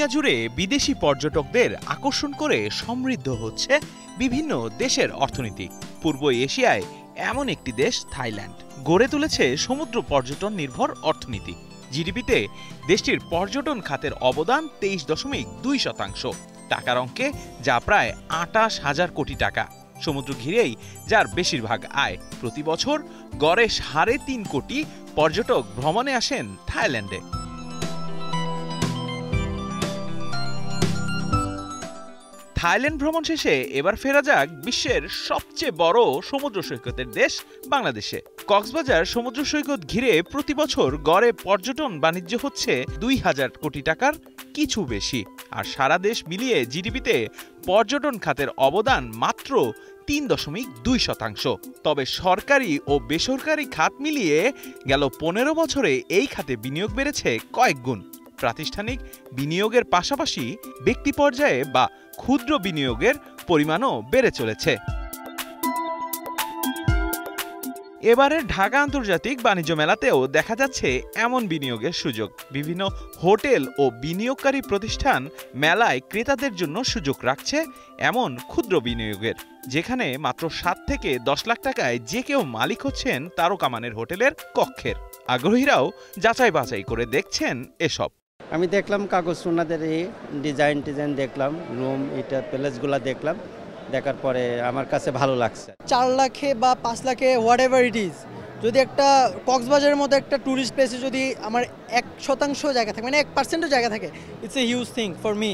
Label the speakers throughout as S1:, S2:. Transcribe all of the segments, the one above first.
S1: দুনিয়া জুড়ে বিদেশি পর্যটকদের আকর্ষণ করে সমৃদ্ধ হচ্ছে বিভিন্ন দেশের অর্থনীতি। পূর্ব এশিয়ায় এমন একটি দেশ থাইল্যান্ড। গড়ে তুলেছে সমুদ্র পর্যটন নির্ভর অর্থনীতি। জিডিপিতে দেশটির পর্যটন খাতের অবদান তেইশ দশমিক দুই শতাংশ। টাকার অঙ্কে যা প্রায় আটাশ হাজার কোটি টাকা। সমুদ্র ঘিরেই যার বেশিরভাগ আয়। প্রতি বছর গড়ে সাড়ে তিন কোটি পর্যটক ভ্রমণে আসেন থাইল্যান্ডে। থাইল্যান্ড ভ্রমণ শেষে এবার ফেরা যাক বিশ্বের সবচেয়ে বড় সমুদ্র সৈকতের দেশ বাংলাদেশে। কক্সবাজার সমুদ্র সৈকত ঘিরে প্রতি বছর গড়ে পর্যটন বাণিজ্য হচ্ছে দুই হাজার কোটি টাকার কিছু বেশি। আর সারা দেশ মিলিয়ে জিডিপিতে পর্যটন খাতের অবদান মাত্র তিন দশমিক দুই শতাংশ। তবে সরকারি ও বেসরকারি খাত মিলিয়ে গেল পনেরো বছরে এই খাতে বিনিয়োগ বেড়েছে কয়েক গুণ। প্রাতিষ্ঠানিক বিনিয়োগের পাশাপাশি ব্যক্তি পর্যায়ে বা ক্ষুদ্র বিনিয়োগের পরিমাণও বেড়ে চলেছে। এবারের ঢাকা আন্তর্জাতিক বাণিজ্য মেলাতেও দেখা যাচ্ছে এমন বিনিয়োগের সুযোগ। বিভিন্ন হোটেল ও বিনিয়োগকারী প্রতিষ্ঠান মেলায় ক্রেতাদের জন্য সুযোগ রাখছে এমন ক্ষুদ্র বিনিয়োগের, যেখানে মাত্র সাত থেকে দশ লাখ টাকায় যে কেউ মালিক হচ্ছেন তারকামানের হোটেলের কক্ষের। আগ্রহীরাও যাচাই বাছাই করে দেখছেন এসব।
S2: আমি দেখলাম কাগজ সোনাদের এই ডিজাইন টিজাইন দেখলাম রুম এটা প্যালেসগুলো দেখলাম দেখার পরে আমার কাছে ভালো লাগছে।
S3: চার লাখে বা পাঁচ লাখে হোয়াট এভার ইট ইজ যদি একটা কক্সবাজারের মতো একটা ট্যুরিস্ট প্লেসে যদি আমার এক শতাংশ জায়গা থাকে মানে এক পার্সেন্টও জায়গা থাকে it's a huge thing for me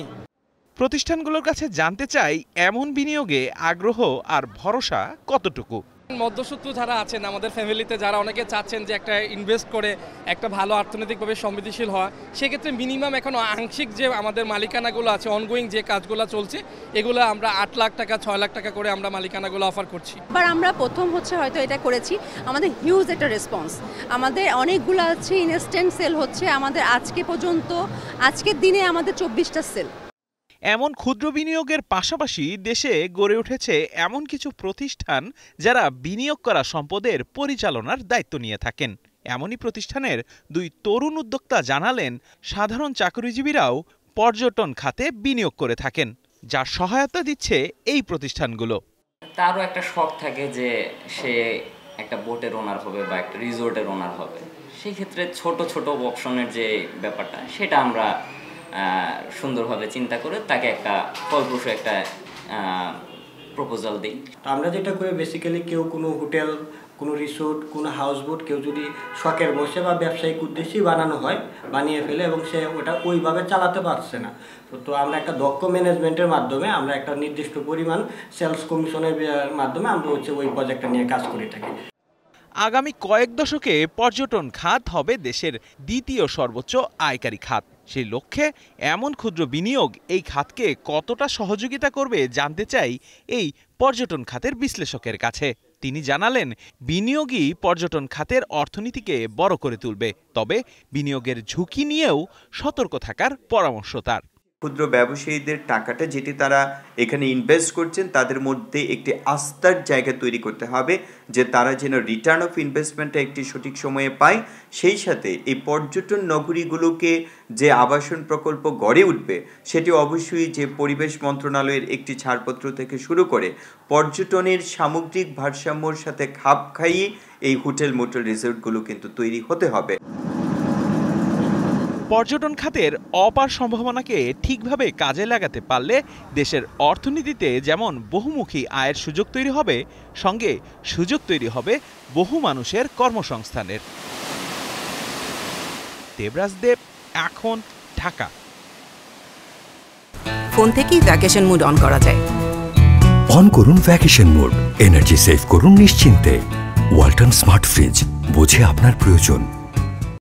S1: প্রতিষ্ঠানগুলোর কাছে জানতে চাই এমন বিনিয়োগে আগ্রহ আর ভরসা কতটুকু?
S4: মধ্যসূত্র যারা আছেন, আমাদের ফ্যামিলিতে যারা অনেকে চাচ্ছেন যে একটা ইনভেস্ট করে একটা ভালো অর্থনৈতিকভাবে সমৃদ্ধিশীল হওয়া, সেক্ষেত্রে মিনিমাম এখনও আংশিক যে আমাদের মালিকানাগুলো আছে অনগোয়িং যে কাজগুলো চলছে, এগুলো আমরা আট লাখ টাকা, ছয় লাখ টাকা করে আমরা মালিকানাগুলো অফার করছি।
S5: এবার আমরা প্রথম হচ্ছে হয়তো এটা করেছি, আমাদের হিউজ একটা রেসপন্স আমাদের অনেকগুলো আছে ইনস্ট্যান্ট সেল হচ্ছে, আমাদের আজকে পর্যন্ত, আজকের দিনে আমাদের চব্বিশটা সেল
S1: এমন ক্ষুদ্র বিনিয়োগের পাশাপাশি দেশে গড়ে উঠেছে এমন কিছু প্রতিষ্ঠান যারা বিনিয়োগ করা সম্পদের পরিচালনার দায়িত্ব নিয়ে থাকেন। এমনই প্রতিষ্ঠানের দুই তরুণ উদ্যোক্তা জানালেন, সাধারণ চাকরিজীবীরাও পর্যটন খাতে বিনিয়োগ করে থাকেন, যার সহায়তা দিচ্ছে এই প্রতিষ্ঠানগুলো।
S6: তারও একটা শখ থাকে যে সে একটা বোটের ওনার হবে বা একটা রিসোর্টের ওনার হবে। সেই ক্ষেত্রে ছোট ছোট অপশনের যে ব্যাপারটা, সেটা আমরা সুন্দরভাবে চিন্তা করে তাকে একটা ফলপ্রসূ একটা প্রপোজাল দিই।
S7: আমরা যেটা করি বেসিক্যালি কেউ কোনো হোটেল, কোনো রিসোর্ট কোনো হাউস বোট কেউ যদি শখের বসে বা ব্যবসায়িক উদ্দেশ্যেই বানানো হয়, বানিয়ে ফেলে এবং সে ওটা ওইভাবে চালাতে পারছে না। তো আমরা একটা দক্ষ ম্যানেজমেন্টের মাধ্যমে আমরা একটা নির্দিষ্ট পরিমাণ সেলস কমিশনের মাধ্যমে আমরা হচ্ছে ওই প্রজেক্টটা নিয়ে কাজ করে থাকি।
S1: আগামী কয়েক দশকে পর্যটন খাত হবে দেশের দ্বিতীয় সর্বোচ্চ আয়কারী খাত। সেই লক্ষ্যে এমন ক্ষুদ্র বিনিয়োগ এই খাতকে কতটা সহযোগিতা করবে জানতে চাই এই পর্যটন খাতের বিশ্লেষকের কাছে। তিনি জানালেন, বিনিয়োগই পর্যটন খাতের অর্থনীতিকে বড় করে তুলবে, তবে বিনিয়োগের ঝুঁকি নিয়েও সতর্ক থাকার পরামর্শ তার।
S8: ক্ষুদ্র ব্যবসায়ীদের টাকাটা যেটি তারা এখানে ইনভেস্ট করছেন, তাদের মধ্যে একটি আস্থার জায়গা তৈরি করতে হবে যে তারা যেন রিটার্ন অফ ইনভেস্টমেন্টটা একটি সঠিক সময়ে পায়। সেই সাথে এই পর্যটন নগরীগুলোকে যে আবাসন প্রকল্প গড়ে উঠবে, সেটি অবশ্যই যে পরিবেশ মন্ত্রণালয়ের একটি ছাড়পত্র থেকে শুরু করে পর্যটনের সামগ্রিক ভারসাম্যর সাথে খাপ খাইয়ে এই হোটেল মোটেল রিসোর্টগুলো কিন্তু তৈরি হতে হবে।
S1: পর্যটন খাতের অপার সম্ভাবনাকে ঠিকভাবে কাজে লাগাতে পারলে দেশের অর্থনীতিতে যেমন বহুমুখী আয়ের সুযোগ তৈরি হবে সঙ্গে সুযোগ তৈরি হবে বহু মানুষের কর্মসংস্থানের। দেবরাজ দেব এখন ঢাকা।
S9: ফোন থেকেই ভ্যাকেশন মুড অন করা যায়।
S10: অন করুন ভ্যাকেশন মোড এনার্জি সেভ করুন নিশ্চিন্তে। ওয়ালটন স্মার্ট ফ্রিজ বোঝে আপনার প্রয়োজন।